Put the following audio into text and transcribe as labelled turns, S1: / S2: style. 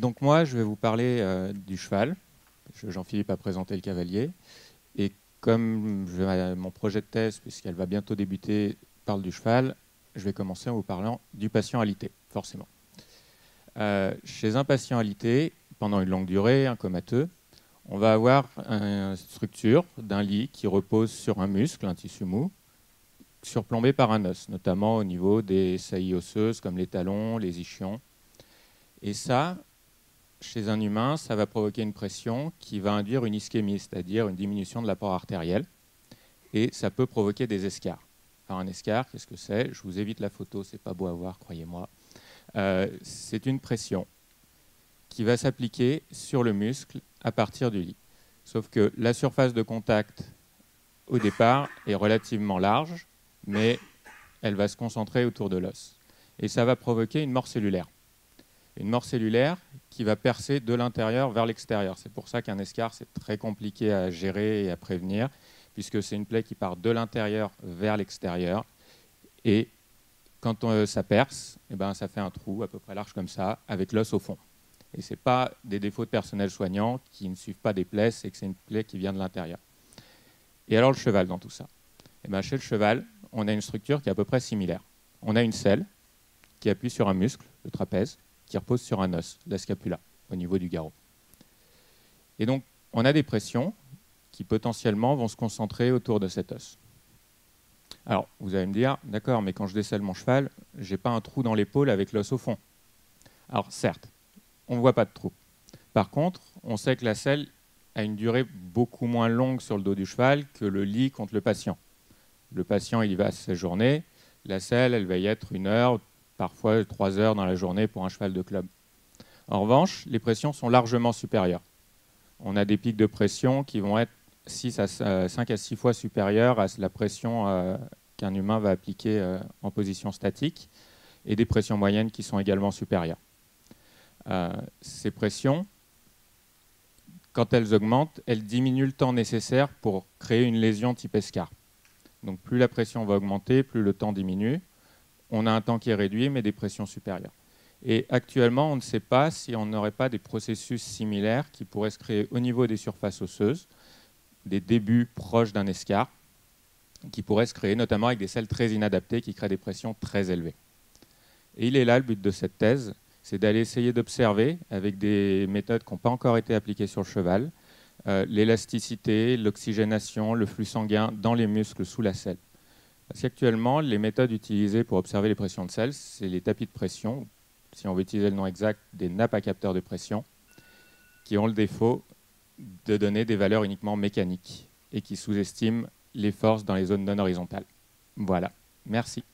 S1: donc moi, je vais vous parler euh, du cheval. Jean-Philippe a présenté le cavalier. Et comme mon projet de thèse, puisqu'elle va bientôt débuter, parle du cheval, je vais commencer en vous parlant du patient alité, forcément. Euh, chez un patient alité, pendant une longue durée, un comateux, on va avoir une structure d'un lit qui repose sur un muscle, un tissu mou, surplombé par un os, notamment au niveau des saillies osseuses comme les talons, les ischions. Et ça, chez un humain, ça va provoquer une pression qui va induire une ischémie, c'est-à-dire une diminution de l'apport artériel. Et ça peut provoquer des escarres. Alors un escar, qu'est-ce que c'est? Je vous évite la photo, c'est pas beau à voir, croyez-moi. Euh, c'est une pression qui va s'appliquer sur le muscle à partir du lit. Sauf que la surface de contact au départ est relativement large, mais elle va se concentrer autour de l'os. Et ça va provoquer une mort cellulaire. Une mort cellulaire qui va percer de l'intérieur vers l'extérieur. C'est pour ça qu'un escar, c'est très compliqué à gérer et à prévenir, puisque c'est une plaie qui part de l'intérieur vers l'extérieur. Et quand on, ça perce, eh ben, ça fait un trou à peu près large comme ça, avec l'os au fond. Et ce n'est pas des défauts de personnel soignant qui ne suivent pas des plaies, c'est que c'est une plaie qui vient de l'intérieur. Et alors le cheval dans tout ça? Eh ben, Chez le cheval, on a une structure qui est à peu près similaire. On a une selle qui appuie sur un muscle, le trapèze, qui repose sur un os, la scapula, au niveau du garrot. Et donc, on a des pressions qui potentiellement vont se concentrer autour de cet os. Alors, vous allez me dire, d'accord, mais quand je décèle mon cheval, je n'ai pas un trou dans l'épaule avec l'os au fond. Alors, certes, on ne voit pas de trou. Par contre, on sait que la selle a une durée beaucoup moins longue sur le dos du cheval que le lit contre le patient. Le patient, il y va sa journée. La selle, elle va y être une heure, parfois trois heures dans la journée pour un cheval de club. En revanche, les pressions sont largement supérieures. On a des pics de pression qui vont être 6 à 5 à 6 fois supérieures à la pression euh, qu'un humain va appliquer euh, en position statique et des pressions moyennes qui sont également supérieures. Euh, ces pressions, quand elles augmentent, elles diminuent le temps nécessaire pour créer une lésion type escar. Donc plus la pression va augmenter, plus le temps diminue on a un temps qui est réduit, mais des pressions supérieures. Et actuellement, on ne sait pas si on n'aurait pas des processus similaires qui pourraient se créer au niveau des surfaces osseuses, des débuts proches d'un escar, qui pourraient se créer notamment avec des selles très inadaptées qui créent des pressions très élevées. Et il est là le but de cette thèse, c'est d'aller essayer d'observer avec des méthodes qui n'ont pas encore été appliquées sur le cheval, euh, l'élasticité, l'oxygénation, le flux sanguin dans les muscles sous la selle. Parce qu'actuellement, les méthodes utilisées pour observer les pressions de sel, c'est les tapis de pression, si on veut utiliser le nom exact, des nappes à capteurs de pression, qui ont le défaut de donner des valeurs uniquement mécaniques et qui sous-estiment les forces dans les zones non horizontales. Voilà, merci.